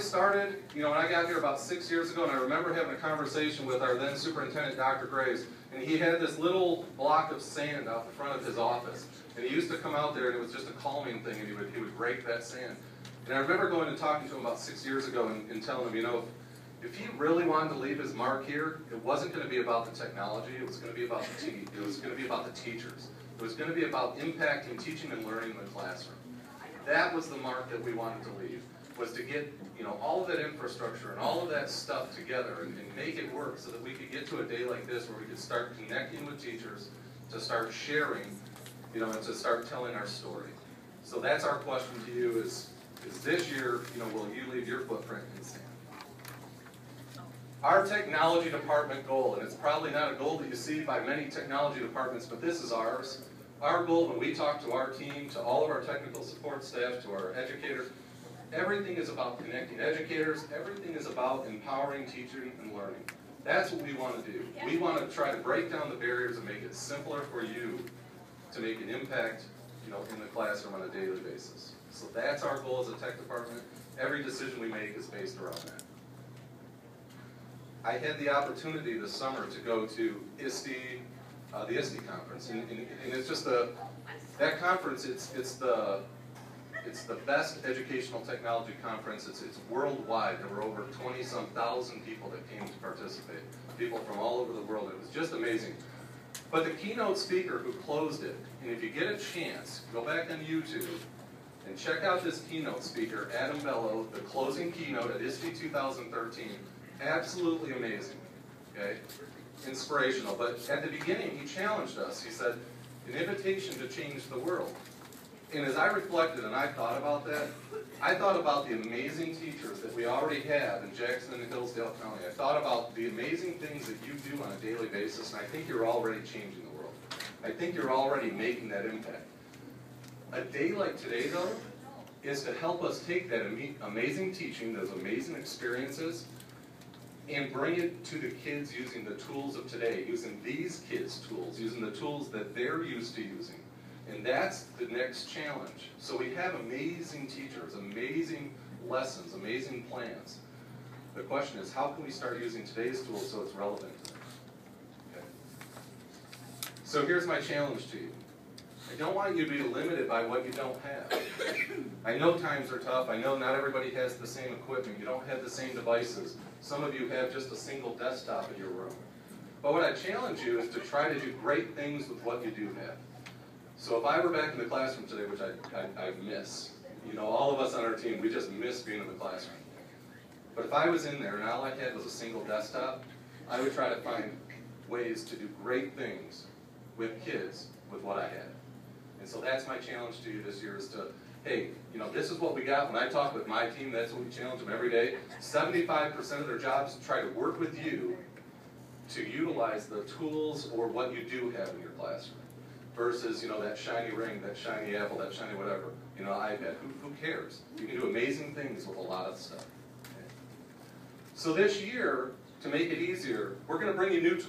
started, you know, when I got here about six years ago, and I remember having a conversation with our then superintendent, Dr. Graves, and he had this little block of sand out the front of his office. And he used to come out there, and it was just a calming thing, and he would, he would rake that sand. And I remember going and talking to him about six years ago and, and telling him, you know, if he really wanted to leave his mark here, it wasn't going to be about the technology, it was going to be about the te- it was going to be about the teachers. It was going to be about impacting teaching and learning in the classroom. That was the mark that we wanted to leave, was to get, you know, all of that infrastructure and all of that stuff together and, and make it work so that we could get to a day like this where we could start connecting with teachers, to start sharing, you know, and to start telling our story. So that's our question to you is, is this year, you know, will you leave your footprint in sand? Our technology department goal, and it's probably not a goal that you see by many technology departments, but this is ours. Our goal when we talk to our team, to all of our technical support staff, to our educators, everything is about connecting educators, everything is about empowering teaching and learning. That's what we want to do. We want to try to break down the barriers and make it simpler for you to make an impact, you know, in the classroom on a daily basis. So that's our goal as a tech department. Every decision we make is based around that. I had the opportunity this summer to go to ISTE, uh, the ISTE conference, and, and, and it's just a, that conference, it's, it's the, it's the best educational technology conference, it's, it's worldwide, there were over twenty-some thousand people that came to participate, people from all over the world, it was just amazing. But the keynote speaker who closed it, and if you get a chance, go back on YouTube and check out this keynote speaker, Adam Bellow, the closing keynote at ISTE 2013. Absolutely amazing, okay? Inspirational. But at the beginning, he challenged us. He said, an invitation to change the world. And as I reflected and I thought about that, I thought about the amazing teachers that we already have in Jackson and Hillsdale County. I thought about the amazing things that you do on a daily basis, and I think you're already changing the world. I think you're already making that impact. A day like today, though, is to help us take that ama- amazing teaching, those amazing experiences, and bring it to the kids using the tools of today, using these kids' tools, using the tools that they're used to using. And that's the next challenge. So we have amazing teachers, amazing lessons, amazing plans. The question is, how can we start using today's tools so it's relevant. So here's my challenge to you. I don't want you to be limited by what you don't have. I know times are tough. I know not everybody has the same equipment. You don't have the same devices. Some of you have just a single desktop in your room. But what I challenge you is to try to do great things with what you do have. So if I were back in the classroom today, which I, I, I miss, you know, all of us on our team, we just miss being in the classroom. But if I was in there and all I had was a single desktop, I would try to find ways to do great things with kids with what I had. And so that's my challenge to you this year is to, hey, you know, this is what we got. When I talk with my team, that's what we challenge them every day. 75% of their jobs try to work with you to utilize the tools or what you do have in your classroom versus, you know, that shiny ring, that shiny apple, that shiny whatever, you know, iPad. Who, who cares? You can do amazing things with a lot of stuff. Okay? So this year, to make it easier, we're going to bring you new tools.